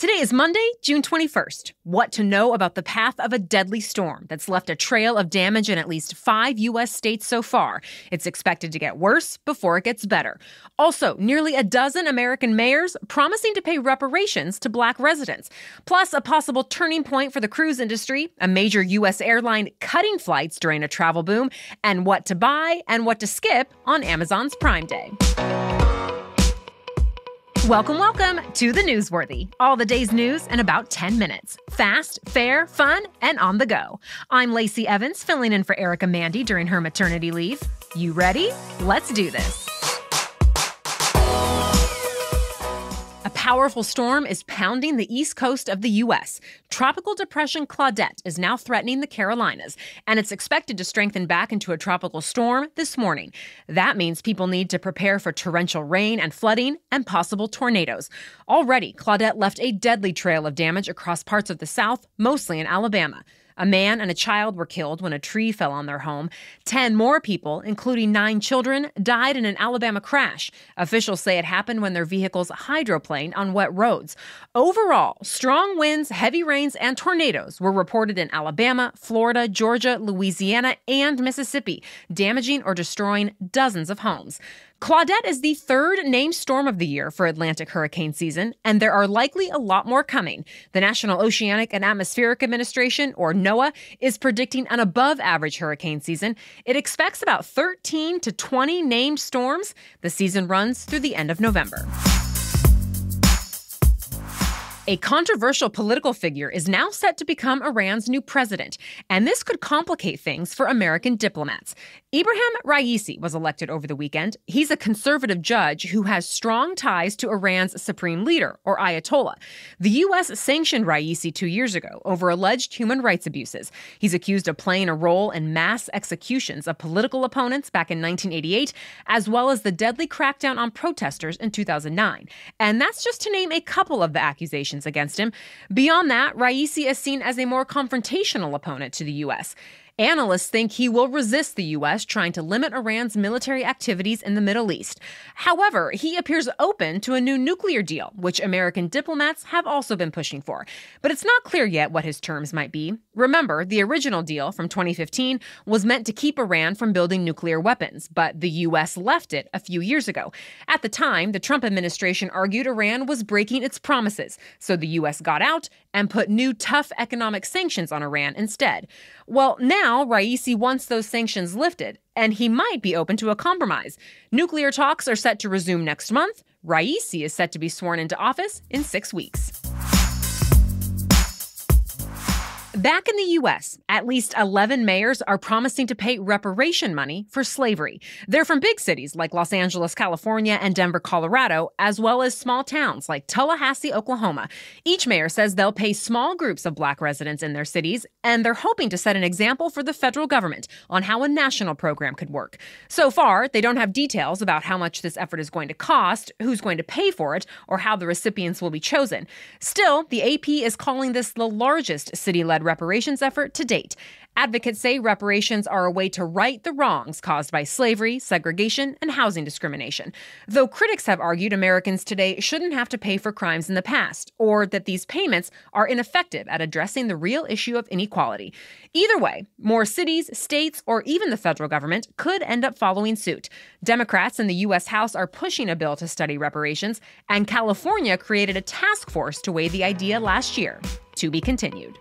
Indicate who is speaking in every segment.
Speaker 1: Today is Monday, June 21st. What to know about the path of a deadly storm that's left a trail of damage in at least five U.S. states so far. It's expected to get worse before it gets better. Also, nearly a dozen American mayors promising to pay reparations to black residents. Plus, a possible turning point for the cruise industry, a major U.S. airline cutting flights during a travel boom, and what to buy and what to skip on Amazon's Prime Day. Welcome, welcome to the Newsworthy. All the day's news in about 10 minutes. Fast, fair, fun, and on the go. I'm Lacey Evans, filling in for Erica Mandy during her maternity leave. You ready? Let's do this. A powerful storm is pounding the east coast of the U.S. Tropical Depression Claudette is now threatening the Carolinas, and it's expected to strengthen back into a tropical storm this morning. That means people need to prepare for torrential rain and flooding and possible tornadoes. Already, Claudette left a deadly trail of damage across parts of the South, mostly in Alabama. A man and a child were killed when a tree fell on their home. Ten more people, including nine children, died in an Alabama crash. Officials say it happened when their vehicles hydroplaned on wet roads. Overall, strong winds, heavy rains, and tornadoes were reported in Alabama, Florida, Georgia, Louisiana, and Mississippi, damaging or destroying dozens of homes. Claudette is the third named storm of the year for Atlantic hurricane season, and there are likely a lot more coming. The National Oceanic and Atmospheric Administration, or NOAA, is predicting an above average hurricane season. It expects about 13 to 20 named storms. The season runs through the end of November. A controversial political figure is now set to become Iran's new president, and this could complicate things for American diplomats. Ibrahim Raisi was elected over the weekend. He's a conservative judge who has strong ties to Iran's supreme leader, or Ayatollah. The U.S. sanctioned Raisi two years ago over alleged human rights abuses. He's accused of playing a role in mass executions of political opponents back in 1988, as well as the deadly crackdown on protesters in 2009. And that's just to name a couple of the accusations against him. Beyond that, Raisi is seen as a more confrontational opponent to the U.S. Analysts think he will resist the U.S. trying to limit Iran's military activities in the Middle East. However, he appears open to a new nuclear deal, which American diplomats have also been pushing for. But it's not clear yet what his terms might be. Remember, the original deal from 2015 was meant to keep Iran from building nuclear weapons, but the U.S. left it a few years ago. At the time, the Trump administration argued Iran was breaking its promises, so the U.S. got out and put new tough economic sanctions on Iran instead. Well, now Raisi wants those sanctions lifted, and he might be open to a compromise. Nuclear talks are set to resume next month. Raisi is set to be sworn into office in six weeks. Back in the U.S., at least 11 mayors are promising to pay reparation money for slavery. They're from big cities like Los Angeles, California, and Denver, Colorado, as well as small towns like Tullahassee, Oklahoma. Each mayor says they'll pay small groups of black residents in their cities, and they're hoping to set an example for the federal government on how a national program could work. So far, they don't have details about how much this effort is going to cost, who's going to pay for it, or how the recipients will be chosen. Still, the AP is calling this the largest city led reparations effort to date. Advocates say reparations are a way to right the wrongs caused by slavery, segregation, and housing discrimination. Though critics have argued Americans today shouldn't have to pay for crimes in the past, or that these payments are ineffective at addressing the real issue of inequality. Either way, more cities, states, or even the federal government could end up following suit. Democrats in the U.S. House are pushing a bill to study reparations, and California created a task force to weigh the idea last year. To be continued.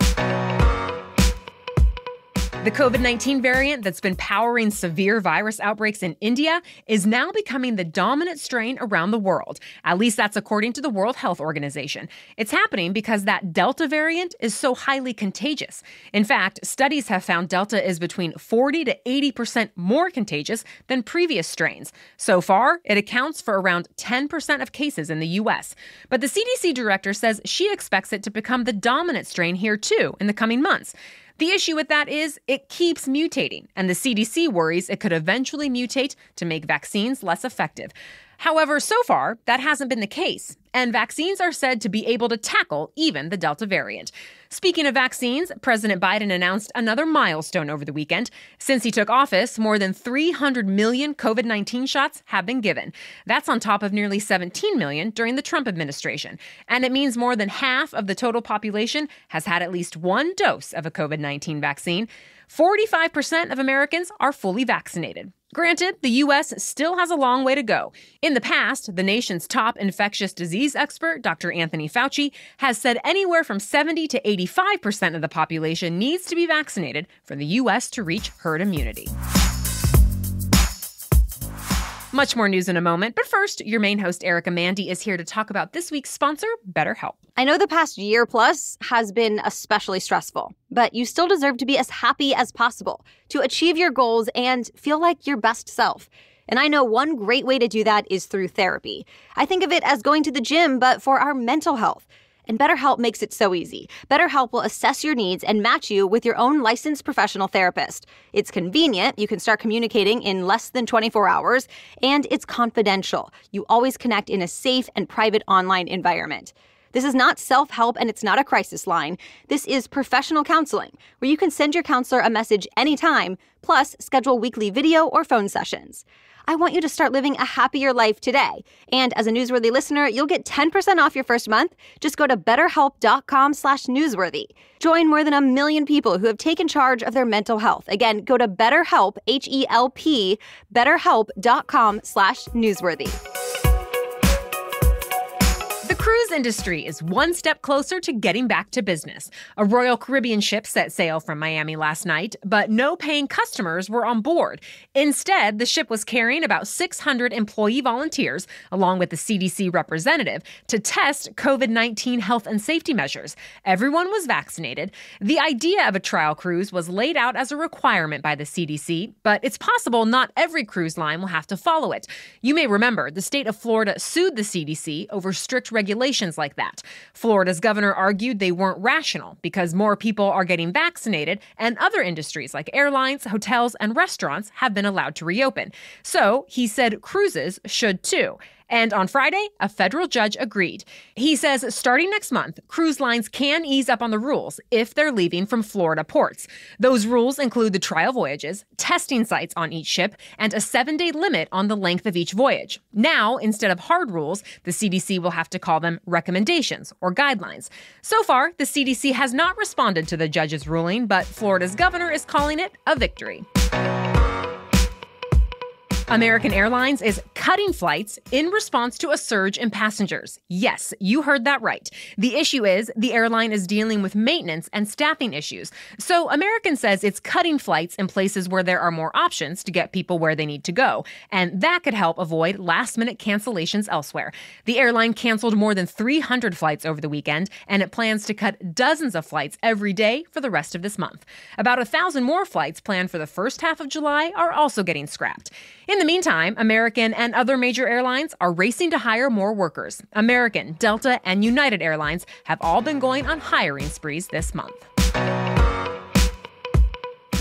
Speaker 1: The COVID 19 variant that's been powering severe virus outbreaks in India is now becoming the dominant strain around the world. At least that's according to the World Health Organization. It's happening because that Delta variant is so highly contagious. In fact, studies have found Delta is between 40 to 80% more contagious than previous strains. So far, it accounts for around 10% of cases in the U.S. But the CDC director says she expects it to become the dominant strain here too in the coming months. The issue with that is it keeps mutating, and the CDC worries it could eventually mutate to make vaccines less effective. However, so far, that hasn't been the case, and vaccines are said to be able to tackle even the Delta variant. Speaking of vaccines, President Biden announced another milestone over the weekend. Since he took office, more than 300 million COVID 19 shots have been given. That's on top of nearly 17 million during the Trump administration. And it means more than half of the total population has had at least one dose of a COVID 19 vaccine. 45% of Americans are fully vaccinated. Granted, the U.S. still has a long way to go. In the past, the nation's top infectious disease expert, Dr. Anthony Fauci, has said anywhere from 70 to 85% of the population needs to be vaccinated for the U.S. to reach herd immunity. Much more news in a moment, but first, your main host, Erica Mandy, is here to talk about this week's sponsor, BetterHelp.
Speaker 2: I know the past year plus has been especially stressful, but you still deserve to be as happy as possible, to achieve your goals and feel like your best self. And I know one great way to do that is through therapy. I think of it as going to the gym, but for our mental health. And BetterHelp makes it so easy. BetterHelp will assess your needs and match you with your own licensed professional therapist. It's convenient. You can start communicating in less than 24 hours, and it's confidential. You always connect in a safe and private online environment. This is not self help and it's not a crisis line. This is professional counseling, where you can send your counselor a message anytime, plus schedule weekly video or phone sessions. I want you to start living a happier life today. And as a newsworthy listener, you'll get 10% off your first month. Just go to betterhelp.com slash newsworthy. Join more than a million people who have taken charge of their mental health. Again, go to betterhelp, H-E-L-P, betterhelp.com slash newsworthy
Speaker 1: cruise industry is one step closer to getting back to business. A Royal Caribbean ship set sail from Miami last night, but no paying customers were on board. Instead, the ship was carrying about 600 employee volunteers, along with the CDC representative, to test COVID 19 health and safety measures. Everyone was vaccinated. The idea of a trial cruise was laid out as a requirement by the CDC, but it's possible not every cruise line will have to follow it. You may remember the state of Florida sued the CDC over strict regulations like that. Florida's governor argued they weren't rational because more people are getting vaccinated, and other industries like airlines, hotels, and restaurants have been allowed to reopen. So he said cruises should too. And on Friday, a federal judge agreed. He says starting next month, cruise lines can ease up on the rules if they're leaving from Florida ports. Those rules include the trial voyages, testing sites on each ship, and a seven day limit on the length of each voyage. Now, instead of hard rules, the CDC will have to call them recommendations or guidelines. So far, the CDC has not responded to the judge's ruling, but Florida's governor is calling it a victory. American Airlines is cutting flights in response to a surge in passengers. Yes, you heard that right. The issue is the airline is dealing with maintenance and staffing issues. So American says it's cutting flights in places where there are more options to get people where they need to go. And that could help avoid last minute cancellations elsewhere. The airline canceled more than 300 flights over the weekend, and it plans to cut dozens of flights every day for the rest of this month. About a thousand more flights planned for the first half of July are also getting scrapped. In the meantime, American and other major airlines are racing to hire more workers. American, Delta, and United Airlines have all been going on hiring sprees this month.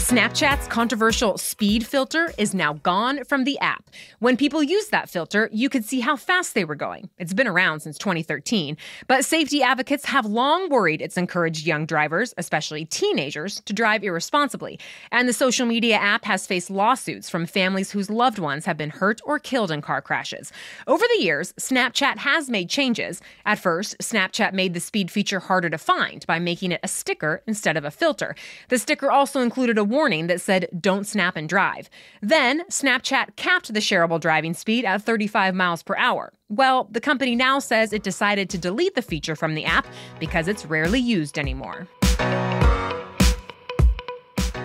Speaker 1: Snapchat's controversial speed filter is now gone from the app. When people used that filter, you could see how fast they were going. It's been around since 2013, but safety advocates have long worried it's encouraged young drivers, especially teenagers, to drive irresponsibly. And the social media app has faced lawsuits from families whose loved ones have been hurt or killed in car crashes. Over the years, Snapchat has made changes. At first, Snapchat made the speed feature harder to find by making it a sticker instead of a filter. The sticker also included a warning that said, don't snap and drive. Then, Snapchat capped the shareable driving speed at 35 miles per hour. Well, the company now says it decided to delete the feature from the app because it's rarely used anymore.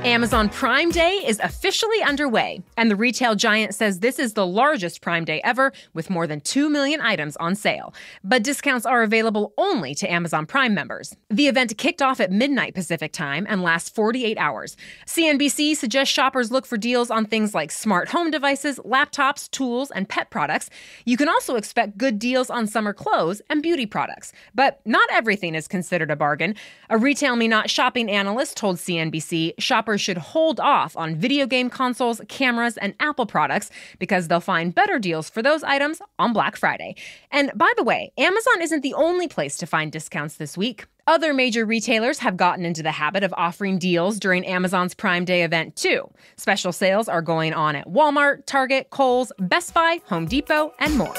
Speaker 1: Amazon Prime Day is officially underway, and the retail giant says this is the largest Prime Day ever, with more than 2 million items on sale. But discounts are available only to Amazon Prime members. The event kicked off at midnight Pacific time and lasts 48 hours. CNBC suggests shoppers look for deals on things like smart home devices, laptops, tools, and pet products. You can also expect good deals on summer clothes and beauty products. But not everything is considered a bargain. A Retail Me Not shopping analyst told CNBC shoppers shoppers should hold off on video game consoles, cameras, and Apple products because they'll find better deals for those items on Black Friday. And by the way, Amazon isn't the only place to find discounts this week. Other major retailers have gotten into the habit of offering deals during Amazon's Prime Day event, too. Special sales are going on at Walmart, Target, Kohl's, Best Buy, Home Depot, and more.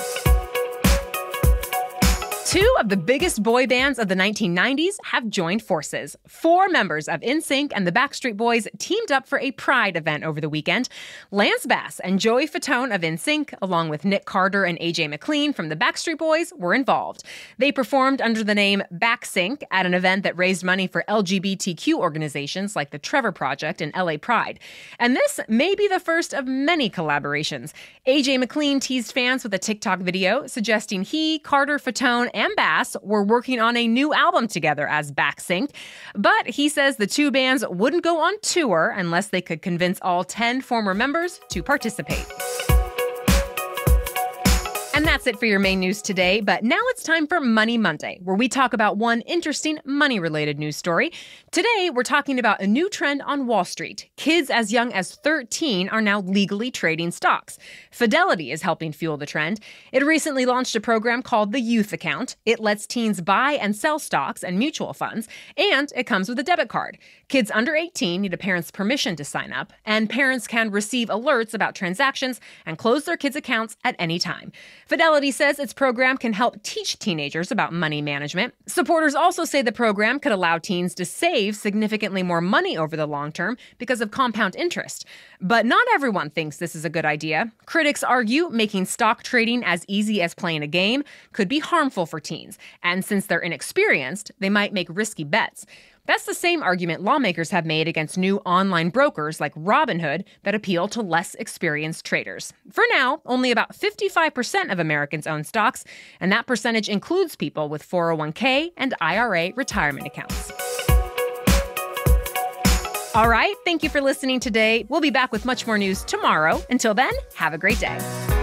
Speaker 1: Two of the biggest boy bands of the 1990s have joined forces. Four members of NSYNC and the Backstreet Boys teamed up for a Pride event over the weekend. Lance Bass and Joey Fatone of NSYNC, along with Nick Carter and AJ McLean from the Backstreet Boys, were involved. They performed under the name BackSync at an event that raised money for LGBTQ organizations like the Trevor Project and LA Pride. And this may be the first of many collaborations. AJ McLean teased fans with a TikTok video suggesting he, Carter, Fatone, and and Bass were working on a new album together as BackSync, but he says the two bands wouldn't go on tour unless they could convince all 10 former members to participate. That's it for your main news today. But now it's time for Money Monday, where we talk about one interesting money related news story. Today, we're talking about a new trend on Wall Street. Kids as young as 13 are now legally trading stocks. Fidelity is helping fuel the trend. It recently launched a program called the Youth Account. It lets teens buy and sell stocks and mutual funds, and it comes with a debit card. Kids under 18 need a parent's permission to sign up, and parents can receive alerts about transactions and close their kids' accounts at any time. Fidelity says its program can help teach teenagers about money management. Supporters also say the program could allow teens to save significantly more money over the long term because of compound interest. But not everyone thinks this is a good idea. Critics argue making stock trading as easy as playing a game could be harmful for teens, and since they're inexperienced, they might make risky bets. That's the same argument lawmakers have made against new online brokers like Robinhood that appeal to less experienced traders. For now, only about 55% of Americans own stocks, and that percentage includes people with 401k and IRA retirement accounts. All right, thank you for listening today. We'll be back with much more news tomorrow. Until then, have a great day.